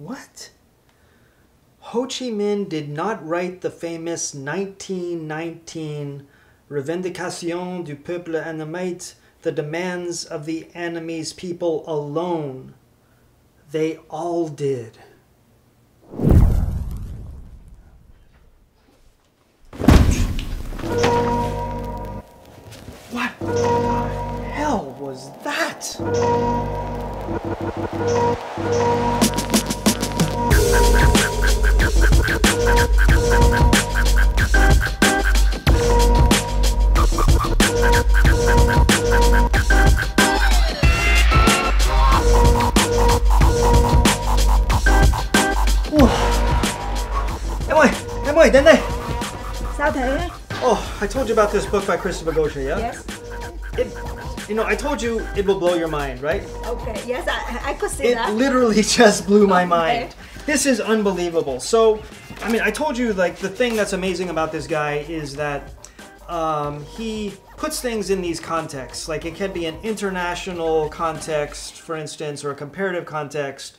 What? Ho Chi Minh did not write the famous 1919 Revendication du peuple annamite, the demands of the enemy's people alone. They all did. What the hell was that? Emily, Emily, didn't they? Sao thế? Oh, I told you about this book by Christopher Goscha, yeah? Yes. It, you know, I told you it will blow your mind, right? Okay. Yes, I, I could see It that. literally just blew my Okay. mind. This is unbelievable. So, I mean, I told you, like, the thing that's amazing about this guy is that um, he puts things in these contexts. Like, it can be an international context, for instance, or a comparative context.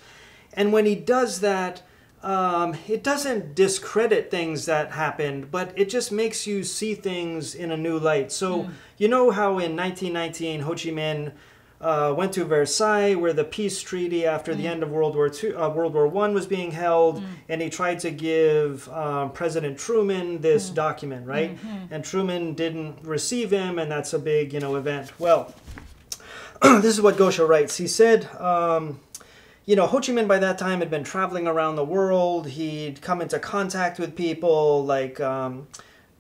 And when he does that, um, it doesn't discredit things that happened, but it just makes you see things in a new light. So, you know how in 1919, Ho Chi Minh uh, went to Versailles, where the peace treaty after the end of World War II, uh, World War One was being held, and he tried to give um, President Truman this document, right? And Truman didn't receive him, and that's a big, you know, event. Well, this is what Goscha writes. He said, um, you know, Ho Chi Minh by that time had been traveling around the world. He'd come into contact with people like um,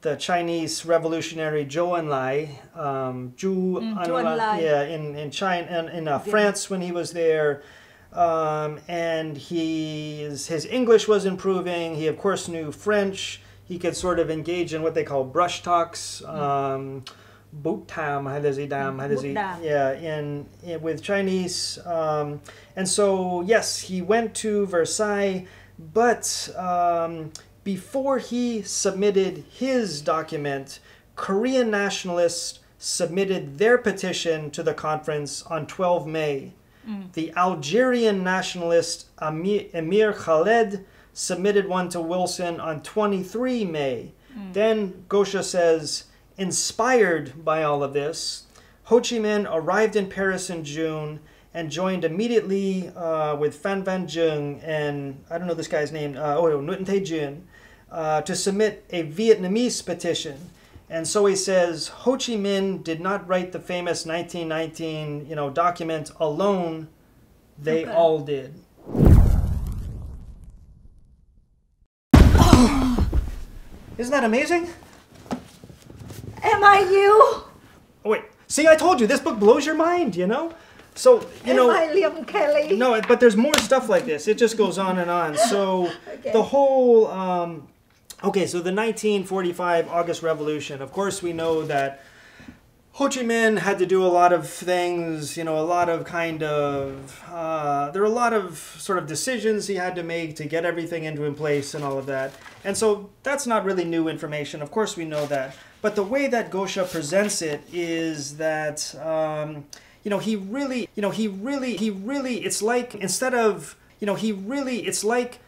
the Chinese revolutionary Zhou Enlai, um, Zhu Mm, Zhou Enlai, yeah, in in China in, in uh, France when he was there. Um, and he his English was improving. He of course knew French. He could sort of engage in what they call brush talks. Um, Bút đàm, hay là gì đàm, hay là Bút yeah, in, in with Chinese. Um, and so yes, he went to Versailles, but um, before he submitted his document, Korean nationalists submitted their petition to the conference on 12 May. Mm. The Algerian nationalist Amir, Emir Khaled submitted one to Wilson on 23 May. Mm. Then Goscha says, inspired by all of this, Ho Chi Minh arrived in Paris in June and joined immediately uh, with Phan Van Truong and I don't know this guy's name, uh, oh, Nguyen The Truyen, uh, to submit a Vietnamese petition. And so he says Ho Chi Minh did not write the famous 1919, you know, document alone. They Okay. all did. Isn't that amazing? Am I you? Oh wait, see, I told you this book blows your mind. You know, so you Am know. I Liam Kelley? No, but there's more stuff like this. It just goes on and on. So Okay. the whole um, okay, so the 1945 August Revolution. Of course, we know that Ho Chi Minh had to do a lot of things. You know, a lot of kind of uh, there were a lot of sort of decisions he had to make to get everything into in place and all of that. And so that's not really new information. Of course, we know that. But the way that Goscha presents it is that. Um, you know he really you know he really he really it's like instead of you know he really it's like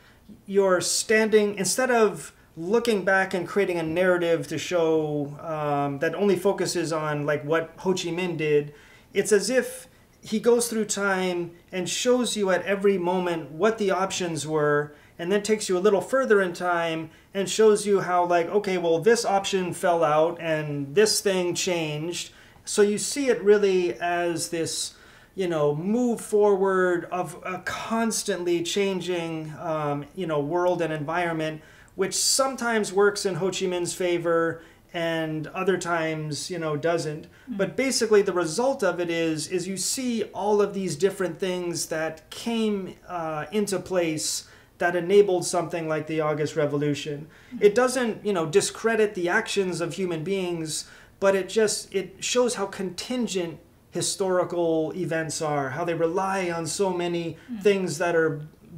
you're standing instead of looking back and creating a narrative to show um, that only focuses on like what ho chi minh did it's as if he goes through time and shows you at every moment what the options were and then takes you a little further in time and shows you how like okay well this option fell out and this thing changed so you see it really as this, you know, move forward of a constantly changing, um, you know, world and environment, which sometimes works in Ho Chi Minh's favor and other times, you know, doesn't. But basically, the result of it is is you see all of these different things that came uh, into place that enabled something like the August Revolution. It doesn't, you know, discredit the actions of human beings but it just it shows how contingent historical events are how they rely on so many things that are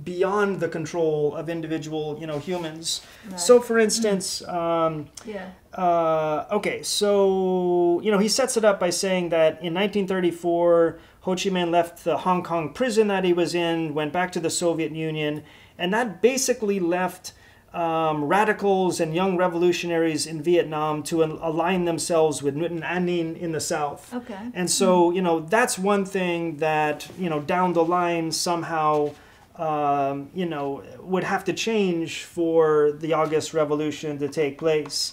beyond the control of individual you know humans. So for instance um, Yeah. uh, okay, so you know he sets it up by saying that in 1934, Ho Chi Minh left the Hong Kong prison that he was in, went back to the Soviet Union, and that basically left um, radicals and young revolutionaries in Vietnam to al- align themselves with Nguyen An Ninh in the south. Okay. And so, you know, that's one thing that, you know, down the line somehow, um, you know, would have to change for the August Revolution to take place.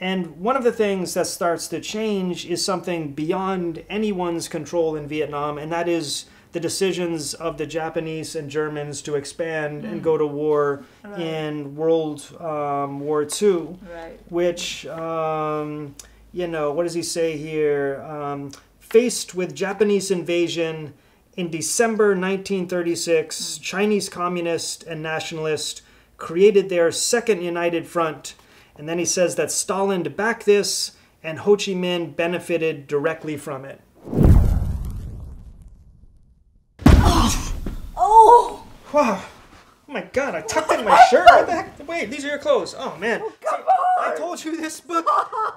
And one of the things that starts to change is something beyond anyone's control in Vietnam, and that is the decisions of the Japanese and Germans to expand and go to war Right. in World um, War II Right. which um, you know what does he say here? Um, faced with japanese invasion in december 1936 chinese communist and nationalist created their second united front. And then he says that stalin backed this and ho chi minh benefited directly from it Oh, wow. Oh my god i tucked in my shirt. What the heck? Wait these are your clothes. Oh man. Come i on. told you this book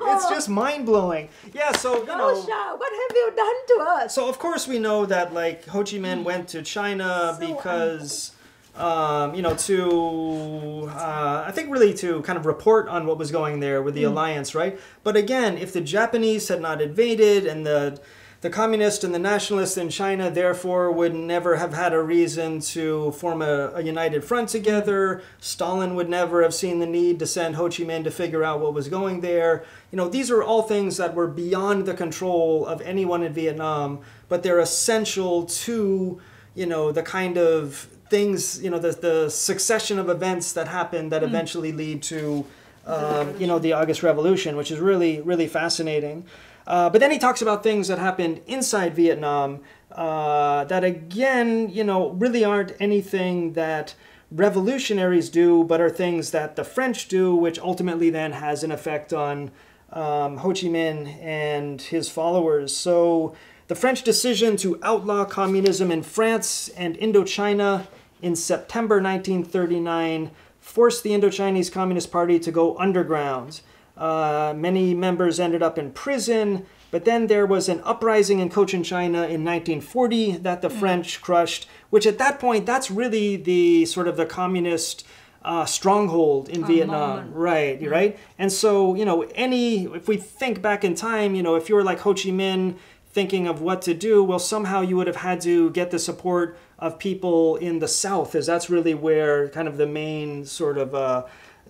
it's just mind-blowing. Yeah so you know. Goscha, what have you done to us? So of course we know that like Ho Chi Minh went to China So because um, you know to uh, I think really to kind of report on what was going there with the alliance, right? But again, if the Japanese had not invaded and the the communists and the nationalists in China therefore would never have had a reason to form a, a united front together. Stalin would never have seen the need to send Ho Chi Minh to figure out what was going there. You know, these are all things that were beyond the control of anyone in Vietnam, but they're essential to, you know, the kind of things, you know, the, the succession of events that happen that eventually lead to, um, you know, the August Revolution, which is really, really fascinating. Uh, but then he talks about things that happened inside Vietnam uh, that, again, you know, really aren't anything that revolutionaries do, but are things that the French do, which ultimately then has an effect on um, Ho Chi Minh and his followers. So the French decision to outlaw communism in France and Indochina in September 1939 forced the Indochinese Communist Party to go underground. Uh, many members ended up in prison, but then there was an uprising in Cochin China in 1940 that the French crushed, which at that point, that's really the sort of the communist uh, stronghold in Vietnam. moment. Right, you're right. And so, you know, any, if we think back in time, you know, if you're like Ho Chi Minh thinking of what to do, well, somehow you would have had to get the support of people in the South, as that's really where kind of the main sort of, uh,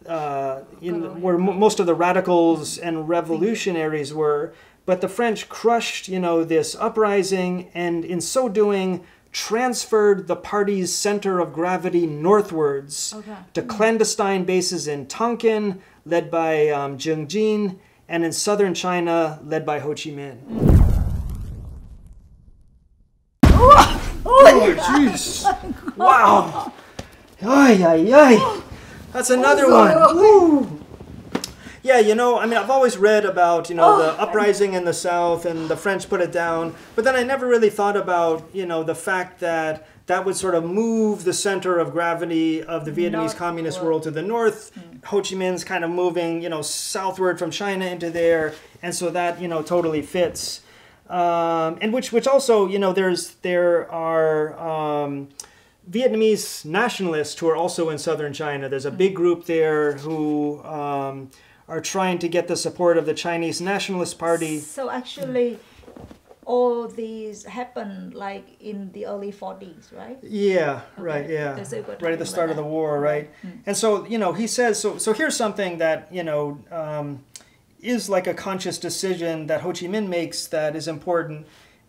uh, in, where mo most of the radicals and revolutionaries were. But the French crushed, you know, this uprising, and in so doing, transferred the party's center of gravity northwards Okay. to clandestine bases in Tonkin, led by um, Truong Chinh, and in southern China, led by Ho Chi Minh. Oh, jeez. Wow. Ay, ay, ay. That's another one. Woo. Yeah, you know, I mean, I've always read about, you know, the uprising in the South and the French put it down, but then I never really thought about, you know, the fact that that would sort of move the center of gravity of the Vietnamese communist Northward. world to the north. Ho Chi Minh's kind of moving, you know, southward from China into there, and so that, you know, totally fits. Um, and which, which also, you know, there's there are um, Vietnamese nationalists who are also in southern China. There's a big group there who um, are trying to get the support of the Chinese Nationalist Party. So actually, all these happened like in the early 40s, right? Yeah, right. Yeah, That's a good right at the start of the war, right? Mm. And so you know, he says so. So here's something that you know um, is like a conscious decision that Ho Chi Minh makes that is important.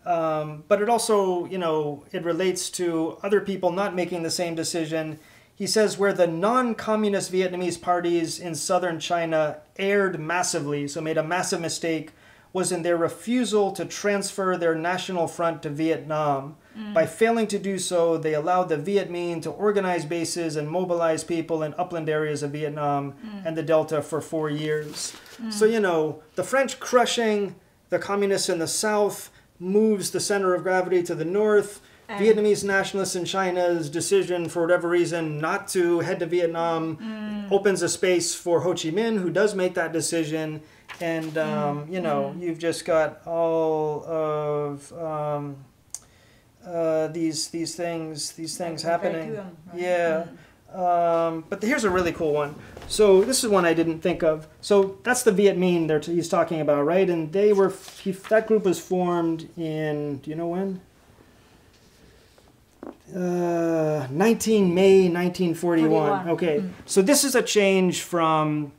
Um, but it also, you know, it relates to other people not making the same decision. He says where the non-communist Vietnamese parties in southern China erred massively, so made a massive mistake, was in their refusal to transfer their national front to Vietnam. Mm. By failing to do so, they allowed the Viet Minh to organize bases and mobilize people in upland areas of Vietnam mm. and the Delta for four years. Mm. So, you know, the French crushing the communists in the south moves the center of gravity to the north. And- Vietnamese nationalists in China's decision, for whatever reason, not to head to Vietnam opens a space for Ho Chi Minh, who does make that decision. And, um, you know, you've just got all of um, uh, these these things these things Like happening. vacuum, right? Yeah. Um, but here's a really cool one. So this is one I didn't think of. So that's the Viet Minh there he's talking about, right? And they were he, that group was formed in. Do you know when? Uh, 19 May 1941. 41. Okay, Mm. so this is a change from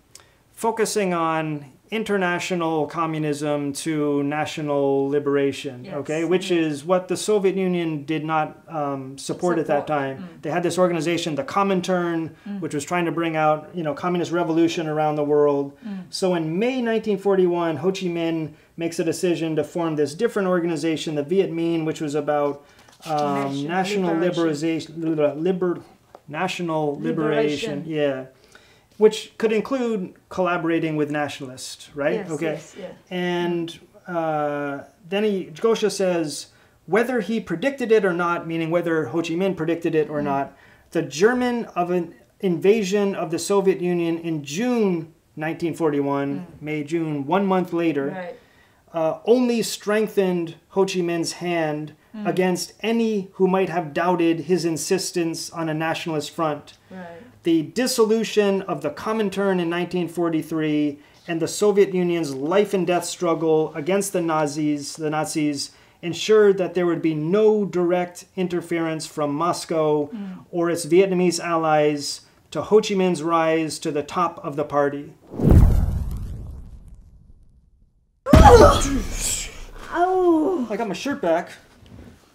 focusing on international communism to national liberation. Yes. Okay, which Yeah. is what the Soviet Union did not um, support, at that time. Mm. They had this organization, the Comintern, Mm. which was trying to bring out you know communist revolution around the world. Mm. So in May 1941, Ho Chi Minh makes a decision to form this different organization, the Viet Minh, which was about um, national liberation. liber, national liberation. Liberation. Yeah, which could include collaborating with nationalists, right? Yes, okay. yes. And uh, then he, Goscha says whether he predicted it or not, meaning whether Ho Chi Minh predicted it or Mm. not, the German of an invasion of the Soviet Union in June 1941, May, June, one month later, Mm. Right. Uh, only strengthened Ho Chi Minh's hand Mm. against any who might have doubted his insistence on a nationalist front. Right. The dissolution of the Comintern in 1943 and the Soviet Union's life and death struggle against the Nazis, the Nazis ensured that there would be no direct interference from Moscow or its Vietnamese allies to Ho Chi Minh's rise to the top of the party. I got my shirt back.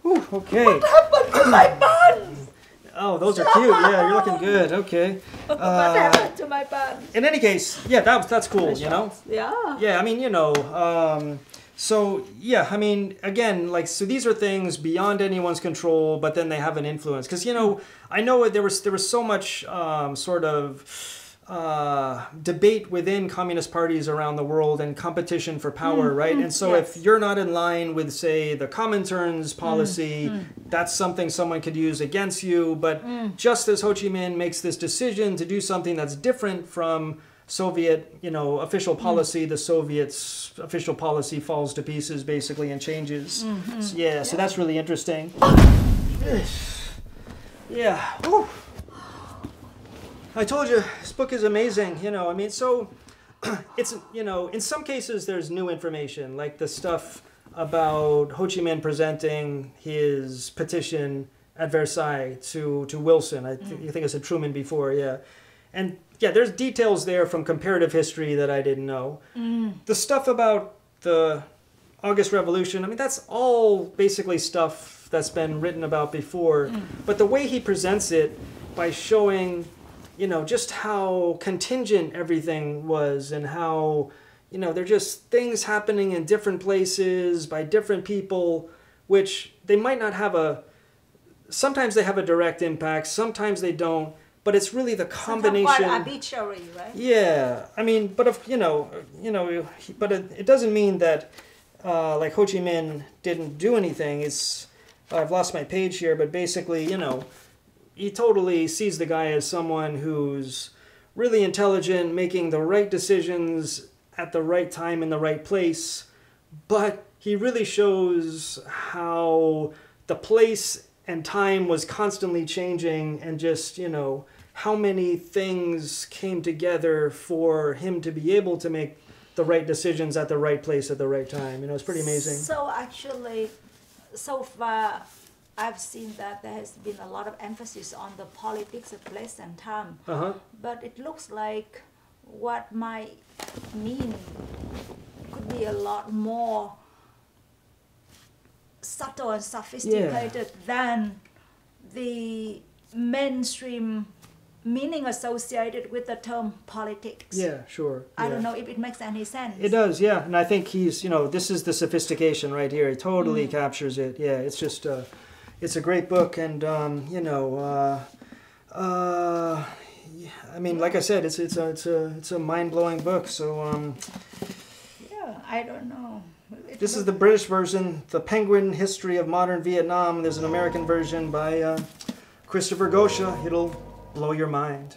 Whew, okay. happened to my buns? Oh, those are cute. Yeah, you're looking good. Okay. what Uh, happened to my buns? in any case, yeah, that, that's cool, you know? Yeah. Yeah, I mean, you know, um, so yeah, I mean, again, like, so these are things beyond anyone's control, but then they have an influence. Because you know, I know there was there was so much um, sort of uh, debate within communist parties around the world and competition for power, mm, right? And mm, so yes. if you're not in line with, say, the Comintern's mm, policy, that's something someone could use against you. But just as Ho Chi Minh makes this decision to do something that's different from Soviet, you know, official policy, the Soviets' official policy falls to pieces basically and changes. So, yeah, so that's really interesting. yeah. Whew. I told you this book is amazing. You know, I mean, so it's you know, in some cases there's new information, like the stuff about Ho Chi Minh presenting his petition at Versailles to to Wilson. I, th- mm. I think I said Truman before, yeah, and yeah, there's details there from comparative history that I didn't know. Mm. The stuff about the August Revolution, I mean, that's all basically stuff that's been written about before. Mm. But the way he presents it by showing, you know, just how contingent everything was and how, you know, they're just things happening in different places by different people, which they might not have a. Sometimes they have a direct impact, sometimes they don't. But it's really the combination. Arbitrary, right? Yeah, I mean, but if you know, you know, but it, it doesn't mean that uh, like Ho Chi Minh didn't do anything. It's I've lost my page here, but basically, you know, he totally sees the guy as someone who's really intelligent, making the right decisions at the right time in the right place, but he really shows how the place and time was constantly changing and just, you know, how many things came together for him to be able to make the right decisions at the right place at the right time. You know, it's pretty amazing. So actually, so far, I've seen that there has been a lot of emphasis on the politics of place and time, Uh huh. but it looks like what might mean could be a lot more subtle and sophisticated than the mainstream meaning associated with the term politics. Yeah, sure. I yeah. don't know if it makes any sense. It does, yeah. And I think he's, you know, this is the sophistication right here. He totally Mm. captures it. Yeah, it's just, uh, it's a great book. And, um, you know, uh, uh, I mean, like I said, it's, it's a, it's a, it's a mind blowing book. So, um, Yeah, I don't know. It this is the British version, The Penguin History of Modern Vietnam. There's an American version by, uh, Christopher Goscha. It'll blow your mind.